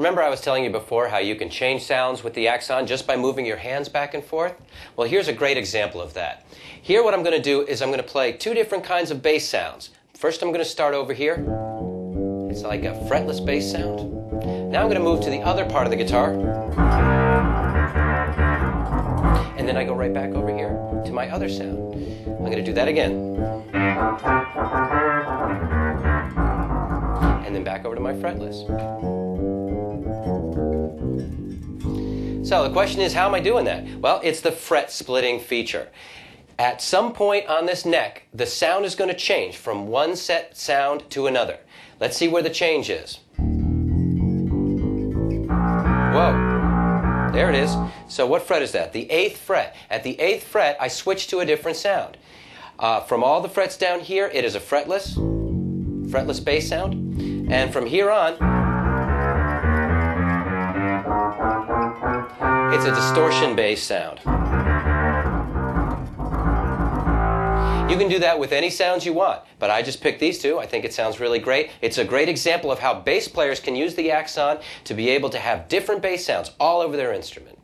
Remember, I was telling you before how you can change sounds with the axon just by moving your hands back and forth? Well, here's a great example of that. Here, what I'm going to do is I'm going to play two different kinds of bass sounds. First, I'm going to start over here. It's like a fretless bass sound. Now I'm going to move to the other part of the guitar. And then I go right back over here to my other sound. I'm going to do that again. And then back over to my fretless. So the question is, how am I doing that? Well, it's the fret splitting feature. At some point on this neck, the sound is going to change from one set sound to another. Let's see where the change is. Whoa. There it is. So what fret is that? The eighth fret. At the eighth fret, I switch to a different sound. Uh, from all the frets down here, it is a fretless, fretless bass sound. And from here on, It's a distortion based sound. You can do that with any sounds you want, but I just picked these two. I think it sounds really great. It's a great example of how bass players can use the Axon to be able to have different bass sounds all over their instrument.